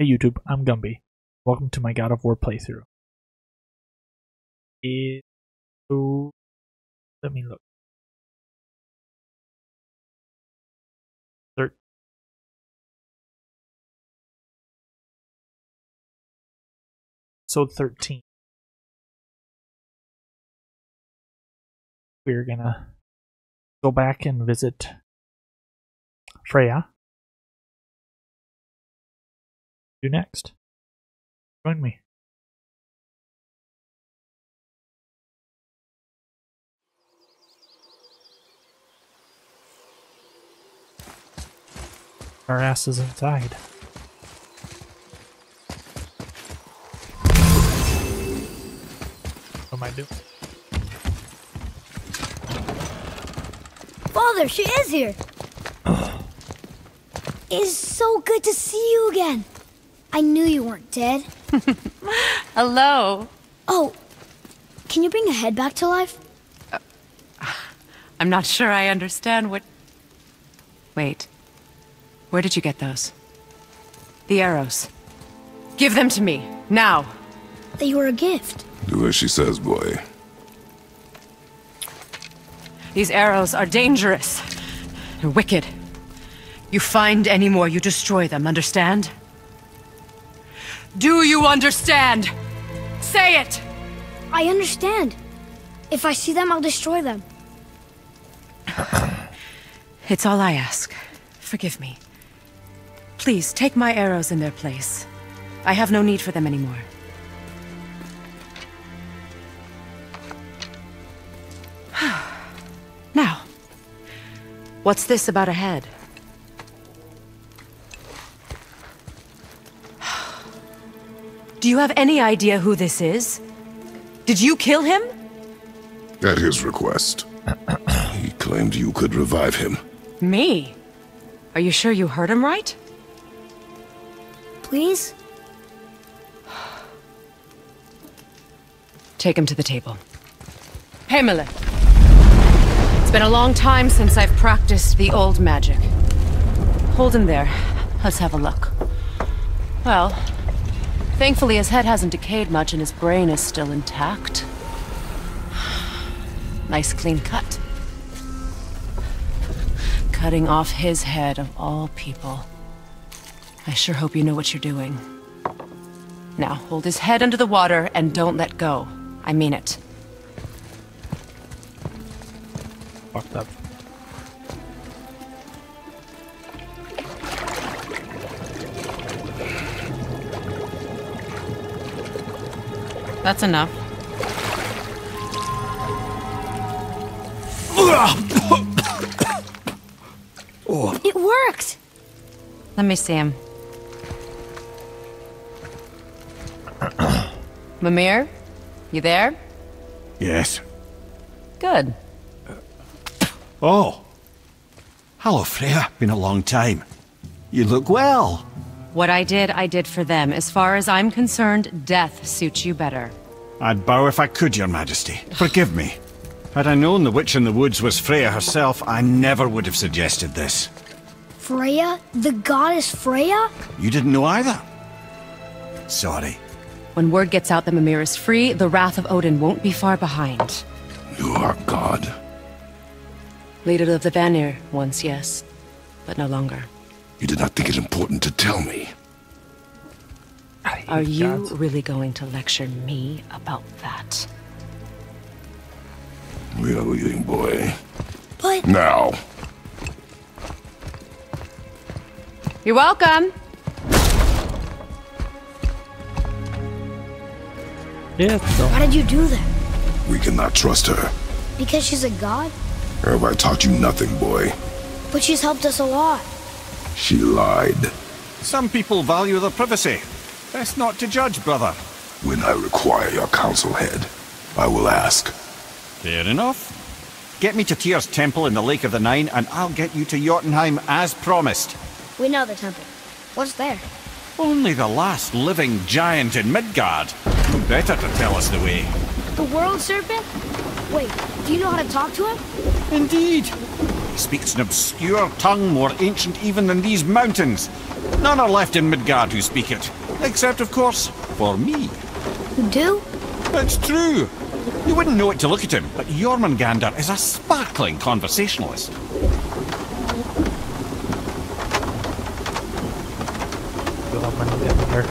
Hey YouTube, I'm Gumby. Welcome to my God of War playthrough. It, so, let me look. Thir- Episode 13. We're gonna go back and visit Freya. Do next. Join me. Our ass is inside. What am I doing? Father, she is here. it's so good to see you again. I knew you weren't dead. Hello. Oh, can you bring a head back to life? I'm not sure I understand what. Wait. Where did you get those? The arrows. Give them to me, now. They were a gift. Do as she says, boy. These arrows are dangerous. They're wicked. You find any more, you destroy them, understand? Do you understand? Say it! I understand. If I see them, I'll destroy them. It's all I ask. Forgive me. Please, take my arrows in their place. I have no need for them anymore. now, what's this about a head? Do you have any idea who this is? Did you kill him? At his request. he claimed you could revive him. Me? Are you sure you heard him right? Please? Take him to the table. Pamela. It's been a long time since I've practiced the old magic. Hold him there. Let's have a look. Well, thankfully his head hasn't decayed much and his brain is still intact. Nice clean cut. Cutting off his head of all people. I sure hope you know what you're doing. Now, hold his head under the water and don't let go. I mean it. Fucked up. That's enough. It worked! Let me see him. Mimir? You there? Yes. Good. Oh. Hello, Freya. Been a long time. You look well. What I did, I did for them. As far as I'm concerned, death suits you better. I'd bow if I could, Your Majesty. Forgive me. Had I known the witch in the woods was Freya herself, I never would have suggested this. Freya? The goddess Freya? You didn't know either? Sorry. When word gets out that Mimir is free, the wrath of Odin won't be far behind. You are God. Leader of the Vanir, once yes, but no longer. You did not think it important to tell me. I hate Are you gods. really going to lecture me about that? We are leaving, boy. But Now. You're welcome! Yeah, so why did you do that? We cannot trust her. Because she's a god? Have I taught you nothing, boy? But she's helped us a lot. She lied. Some people value their privacy. Best not to judge, brother. When I require your counsel, head, I will ask. Fair enough. Get me to Tyr's temple in the Lake of the Nine, and I'll get you to Jotunheim as promised. We know the temple. What's there? Only the last living giant in Midgard. Who better to tell us the way? The world serpent? Wait, do you know how to talk to him? Indeed. He speaks an obscure tongue more ancient even than these mountains. None are left in Midgard who speak it. Except, of course, for me. You do? It's true. You wouldn't know it to look at him, but Jormungandr is a sparkling conversationalist. Feel like I'm getting here.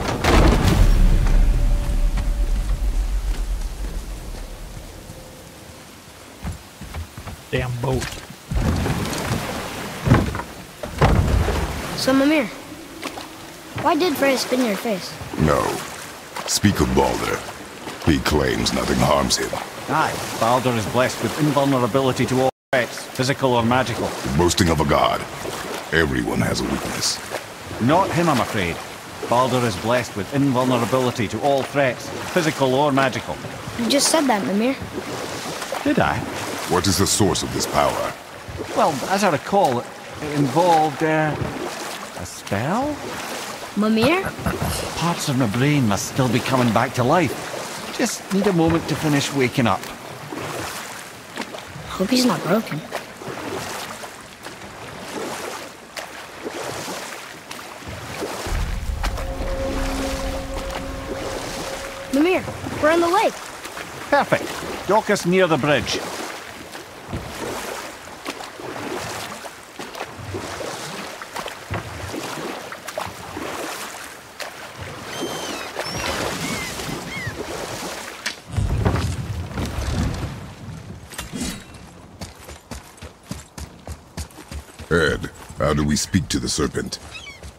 Damn boat. So, Mimir, why did Freya spin your face? No. Speak of Baldur. He claims nothing harms him. Aye, Baldur is blessed with invulnerability to all threats, physical or magical. The boasting of a god. Everyone has a weakness. Not him, I'm afraid. Baldur is blessed with invulnerability to all threats, physical or magical. You just said that, Mimir. Did I? What is the source of this power? Well, as I recall, it involved, uh, a spell? Mimir? Parts of my brain must still be coming back to life. Just need a moment to finish waking up. Hope he's not broken. Mimir, we're on the lake. Perfect. Dock us near the bridge. How do we speak to the serpent?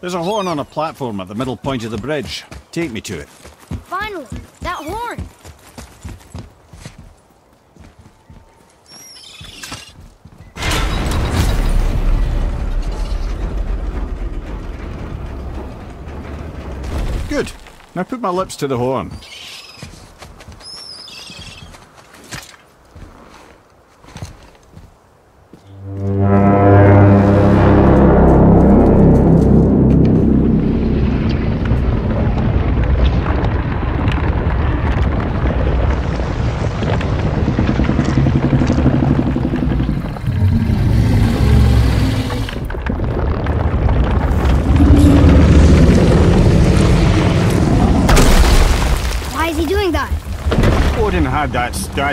There's a horn on a platform at the middle point of the bridge. Take me to it. Finally, that horn. Good. Now put my lips to the horn.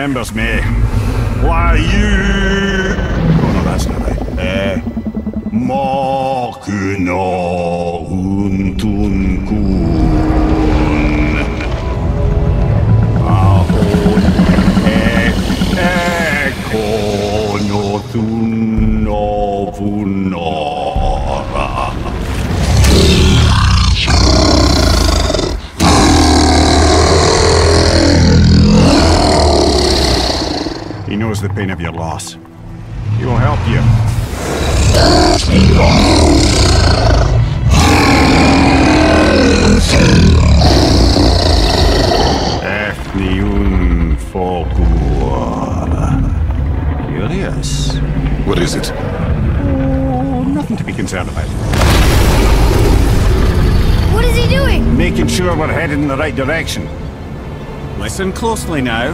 Remembers me. Making sure we're headed in the right direction. Listen closely now.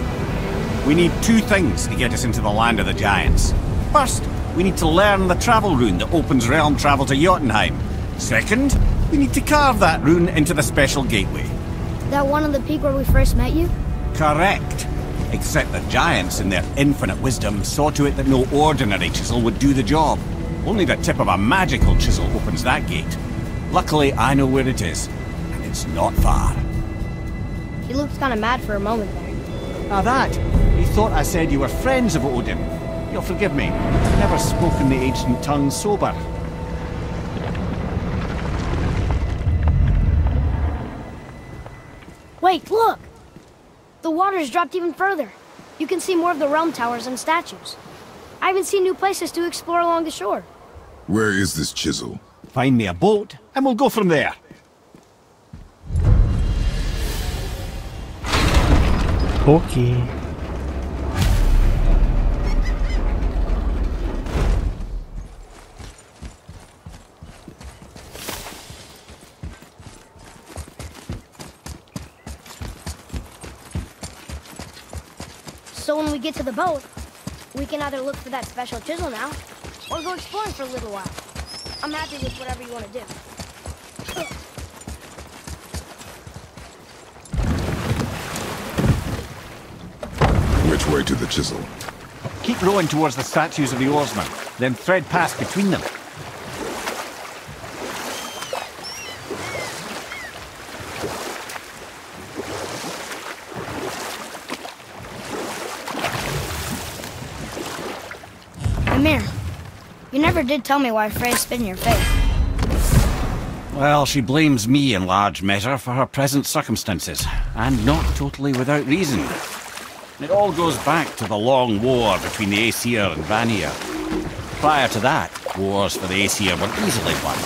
We need two things to get us into the land of the giants. First, we need to learn the travel rune that opens realm travel to Jotunheim. Second, we need to carve that rune into the special gateway. That one on the peak where we first met you? Correct. Except the giants, in their infinite wisdom, saw to it that no ordinary chisel would do the job. Only the tip of a magical chisel opens that gate. Luckily, I know where it is. And it's It's not far. He looked kind of mad for a moment there. Now that, he thought I said you were friends of Odin. You'll forgive me. I've never spoken the ancient tongue sober. Wait, look! The water's dropped even further. You can see more of the realm towers and statues. I even see new places to explore along the shore. Where is this chisel? Find me a boat, and we'll go from there. Okay. So when we get to the boat, we can either look for that special chisel now, or go exploring for a little while. I'm happy with whatever you want to do. Which way to the chisel? Keep rowing towards the statues of the oarsmen, then thread past between them. Mimir, you never did tell me why Freya spit in your face. Well, she blames me in large measure for her present circumstances, and not totally without reason. It all goes back to the long war between the Aesir and Vanir. Prior to that, wars for the Aesir were easily won,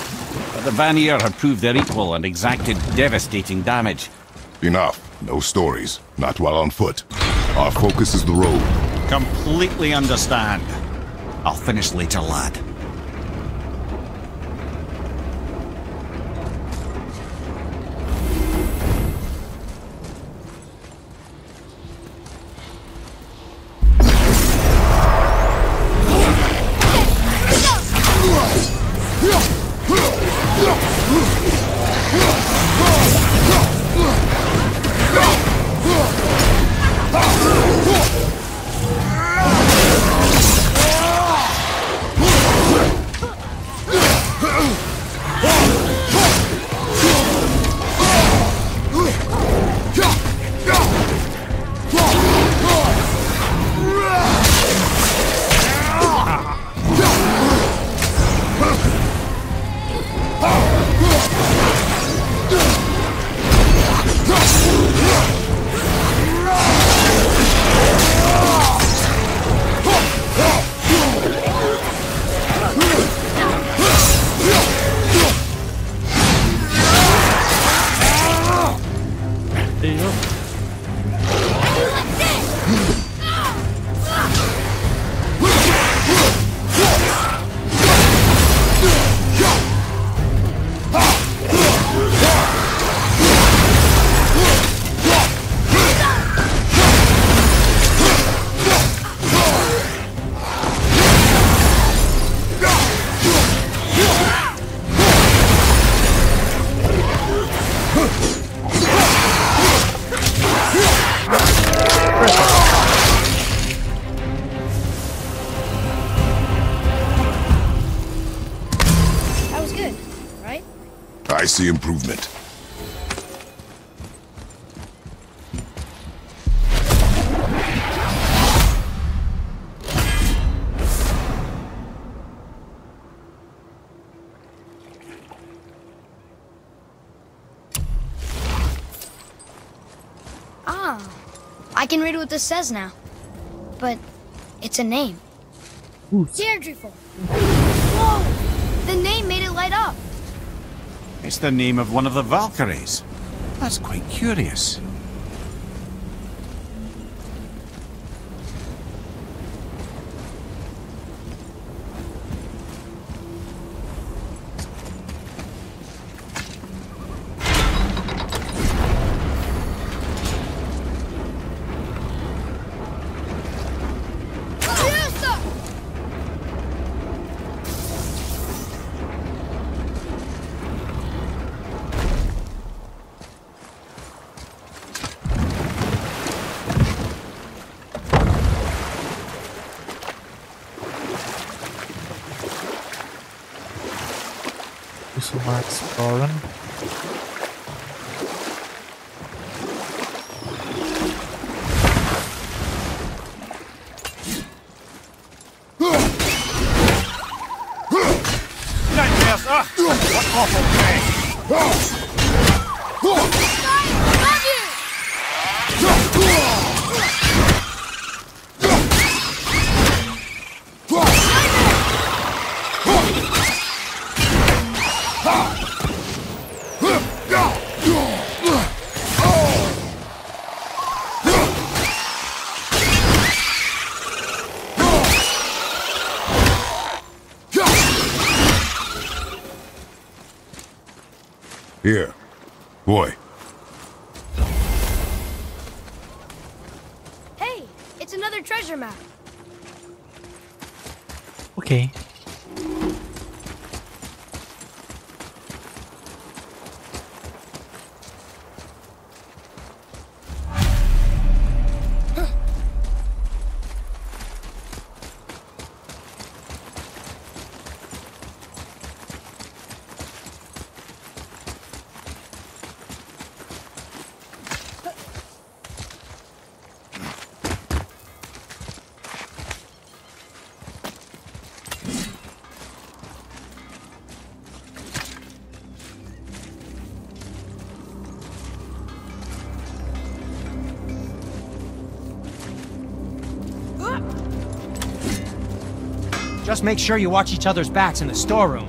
but the Vanir had proved their equal and exacted devastating damage. Enough. No stories. Not while on foot. Our focus is the road. Completely understand. I'll finish later, lad. See improvement. Ah, I can read what this says now. But it's a name. Geirdriful. Whoa! The name made it light up. It's the name of one of the Valkyries. That's quite curious. Some more exploring. Just make sure you watch each other's backs in the storeroom.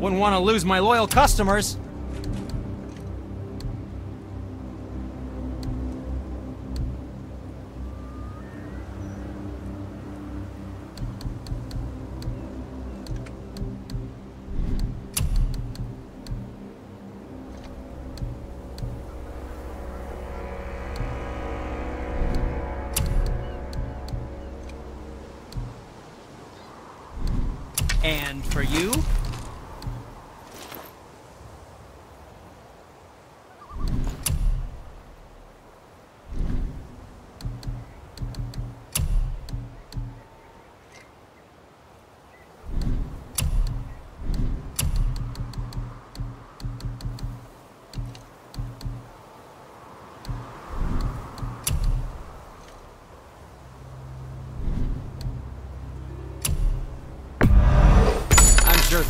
Wouldn't want to lose my loyal customers.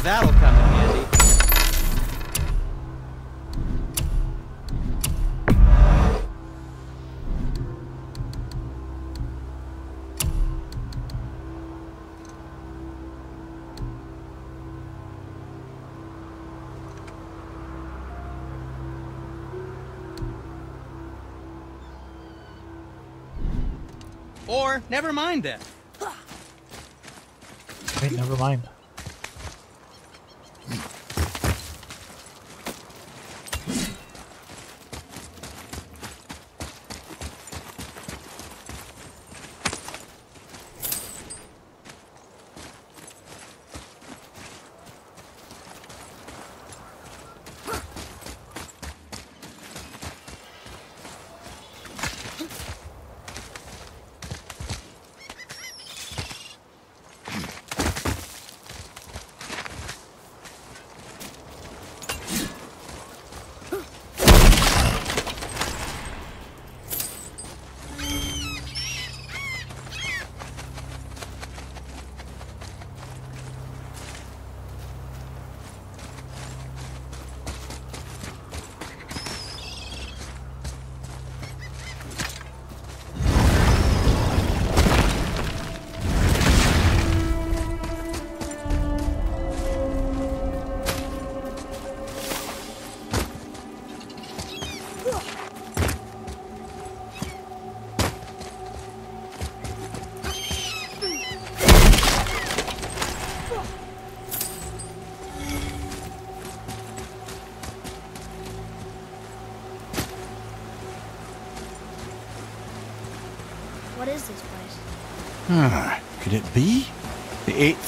That'll come in handy. Or, never mind then. Wait, never mind.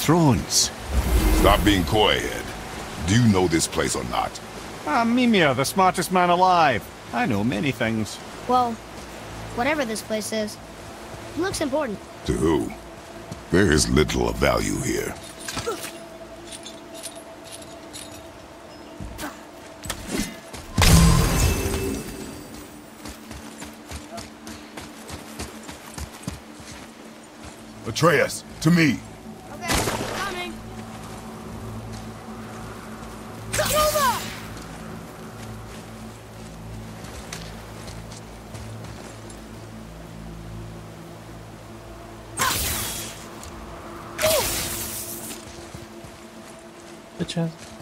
Thrones. stop being coy, Head. Do you know this place or not? Ah, Mimir, the smartest man alive. I know many things. Well, whatever this place is, it looks important. To who? There is little of value here. Atreus, to me. Good chance.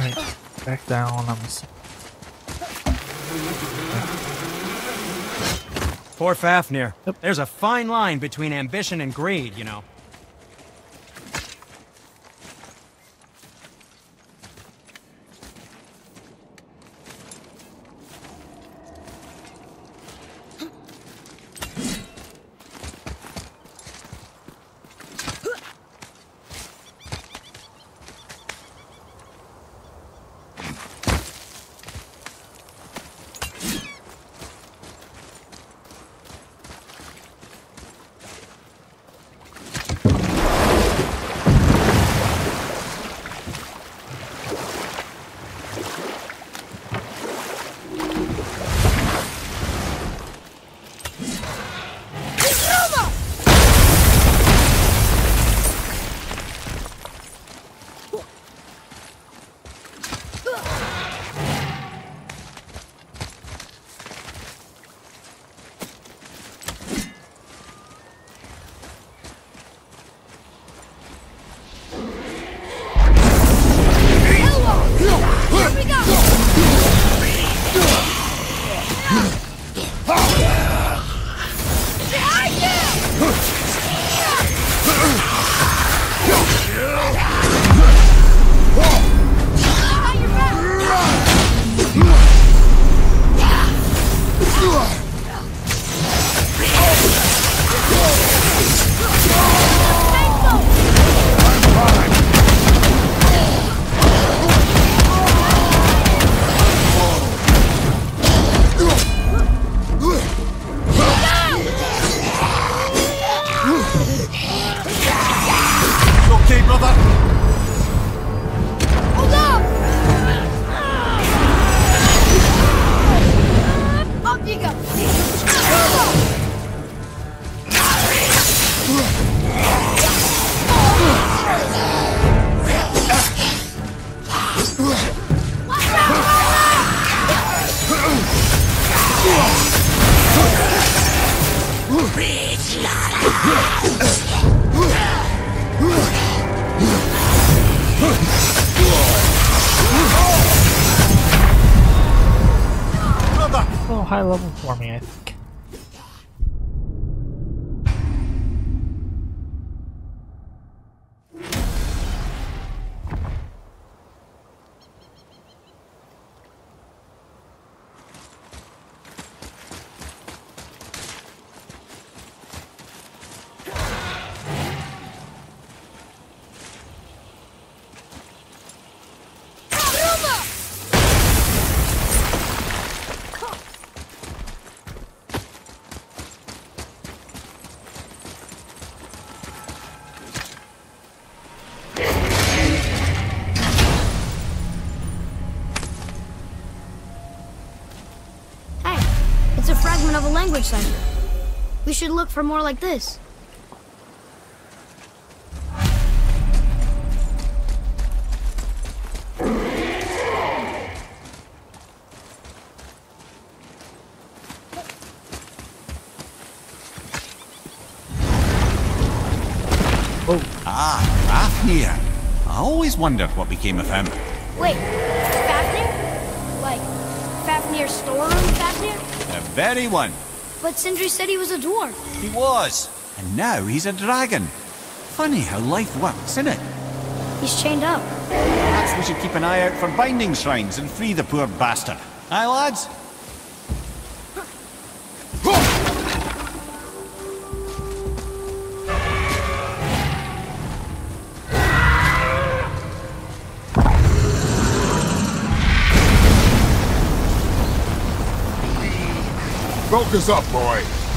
Alright, back down. I'm Poor Fafnir. There's a fine line between ambition and greed, you know. Oh, high level for me, I think. Should look for more like this. Oh, Ah, Fafnir. I always wondered what became of him. Wait, Fafnir? Like, Fafnir's storeroom Fafnir? The very one. But Sindri said he was a dwarf. He was. And now he's a dragon. Funny how life works, isn't it? He's chained up. Perhaps we should keep an eye out for binding shrines and free the poor bastard. Aye, lads? Focus up, boy.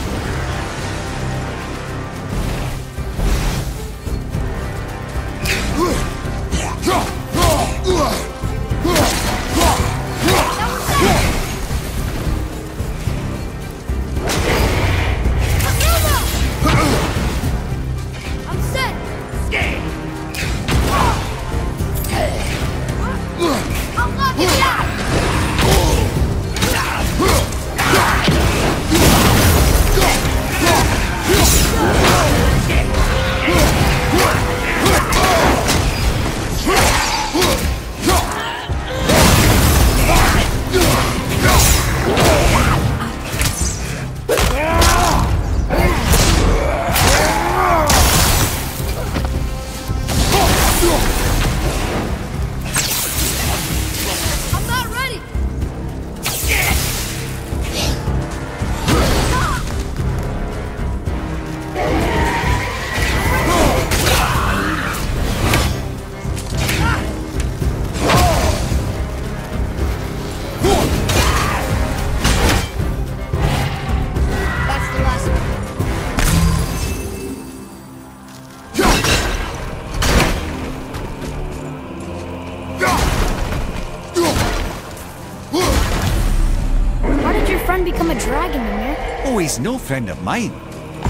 No friend of mine.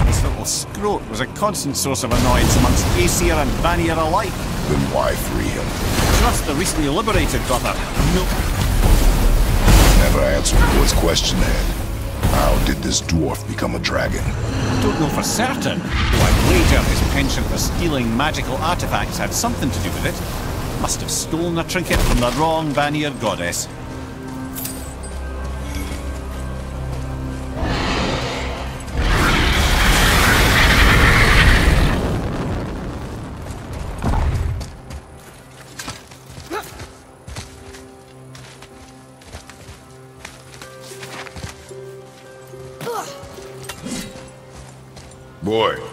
This little scrote was a constant source of annoyance amongst Aesir and Vanir alike. Then why free him? Trust the recently liberated, brother. No. Never answered Boyd's question, Ed. How did this dwarf become a dragon? Don't know for certain, though I'd wager his penchant for stealing magical artifacts had something to do with it. Must have stolen a trinket from the wrong Vanir goddess. Boy,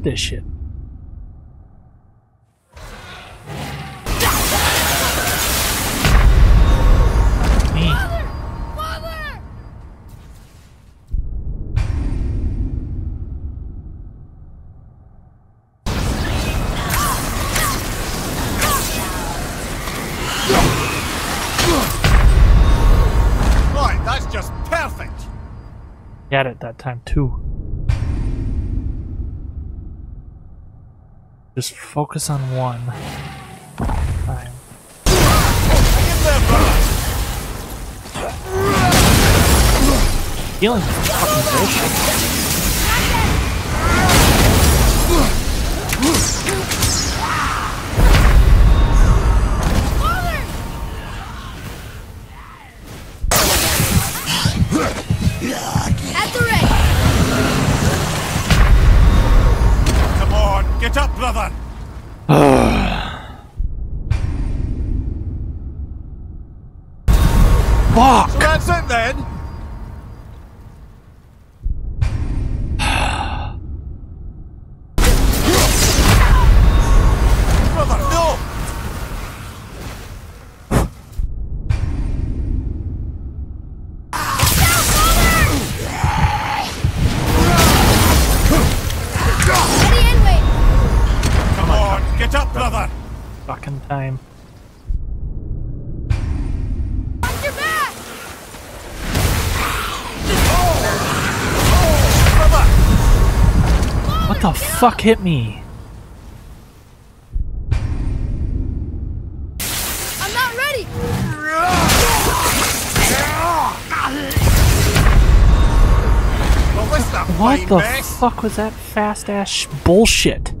get this shit. Me. That's just perfect. Got it that time too. Just focus on one. Healing fucking bullshit. Brother! Fuck! So that's it then? What the fuck hit me? I'm not ready. Well, this is a What the fuck was that fast ass bullshit?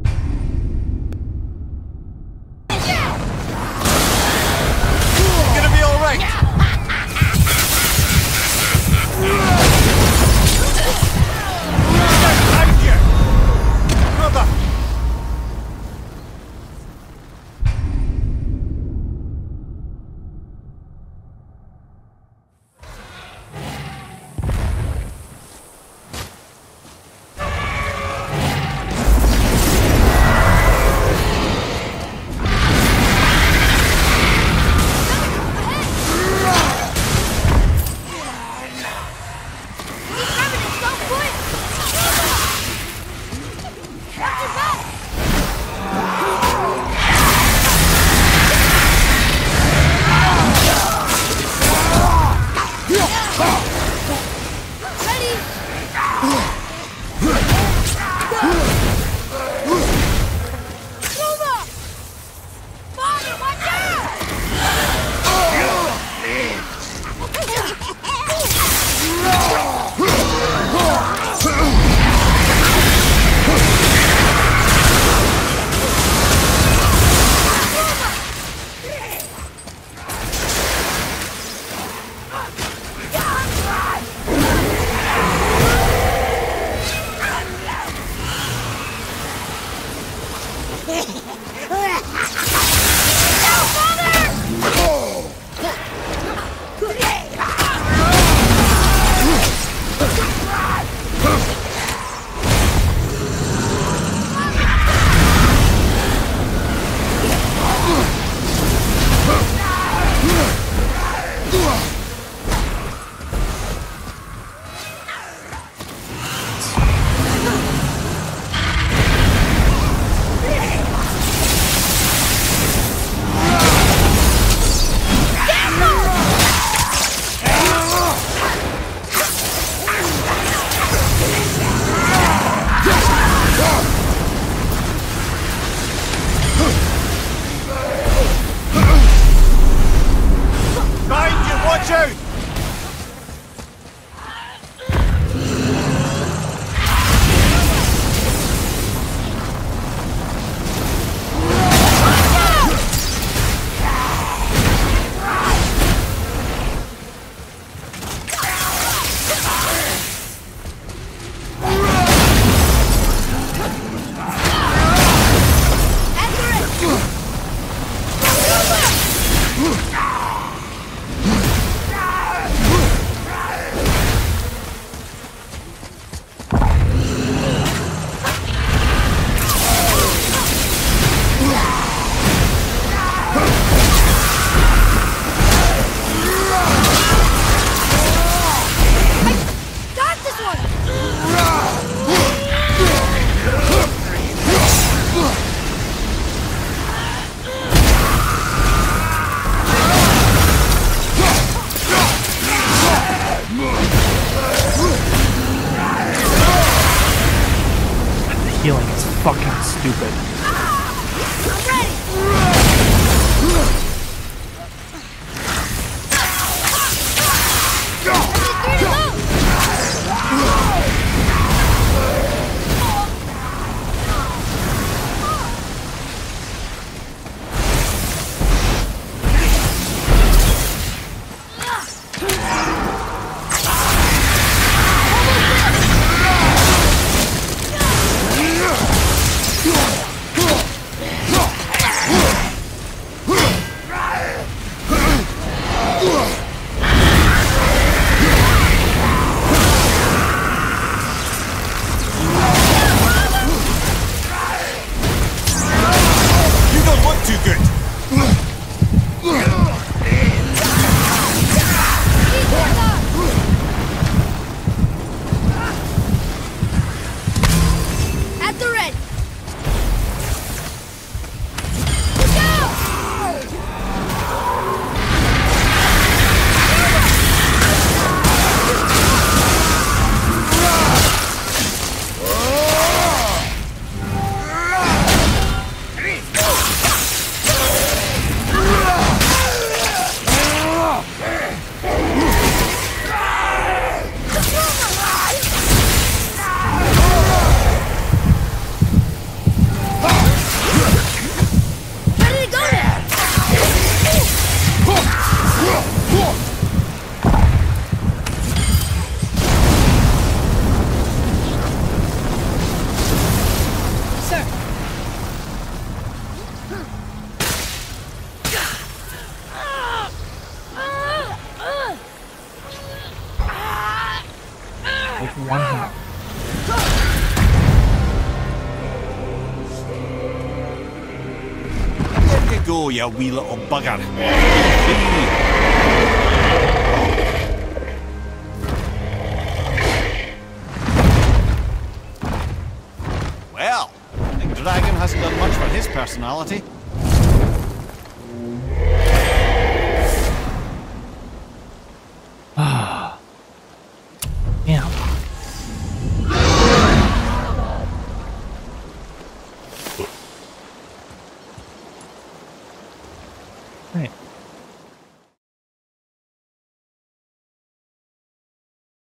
You wee little bugger.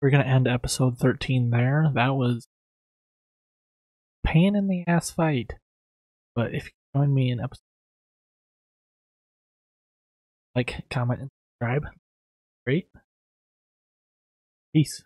We're gonna end episode 13 there. That was pain in the ass fight. But if you join me in episode like, comment, and subscribe. Great. Peace.